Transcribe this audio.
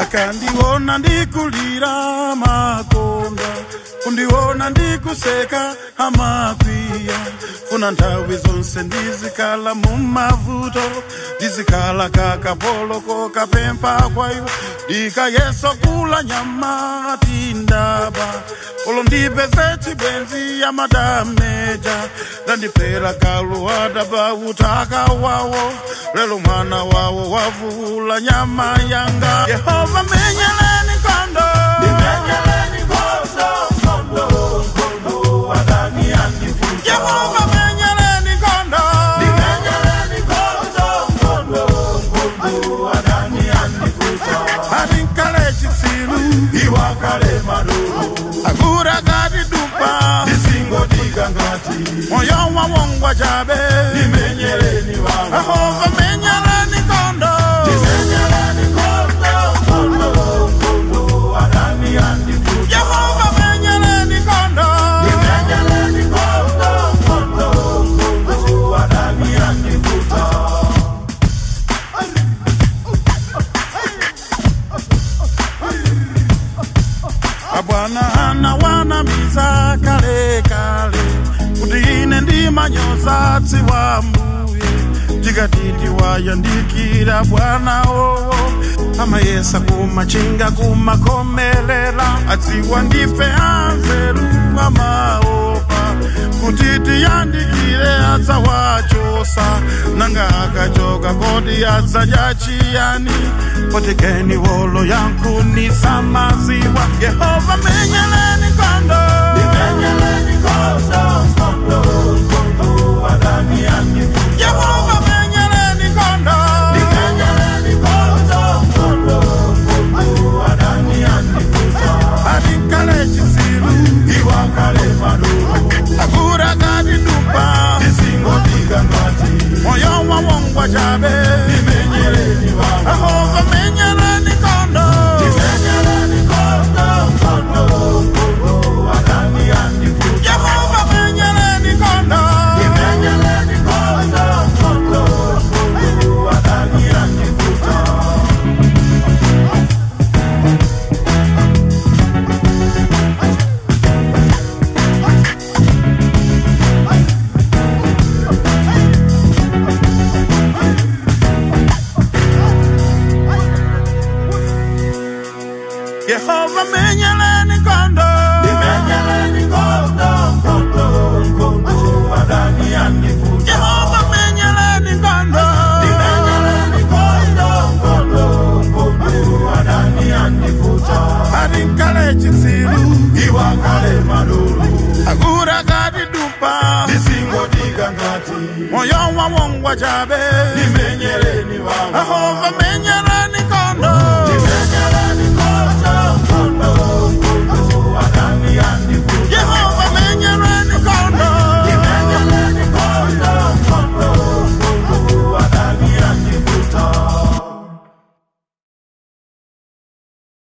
akandiona ndikulira makonda kundiona ndikuseka amakonda funa nthawi zonse ndizikhala mumavuto ndizikhala kakapoloko kapempha kwa iwo ndikayeso kula nyama tindaba olo ndipeze chibwenzi ya madameja ndandiphera kaluwada pa utaka wawo lelo mwana wawo wavula nyama yanga. Yehova menyeleni nalemalo akura kati dumpa disingodiga ngati. Moyo wawongwa jabe nimenyeleni wao ahova me ndimanyoza wa mbuye tikatiti wayandikira bwana wowo amayesa kumachinga kumakomelela adziwa ndife anzeru amaopa kuti tiyandikire adzawachosa nanga akachoka kodi adzadya chiyani potekeni wolo yankunisa maziwa yehova menyeleni kondo madoro akura kati dupa isingodika ngati. Moyo wawongwa chabe atinkale chitsiru iwakale madoro akura kati dupa. Isingodika ngati moyo wawongwa chabe imenyeleni wangu yehova menyeleni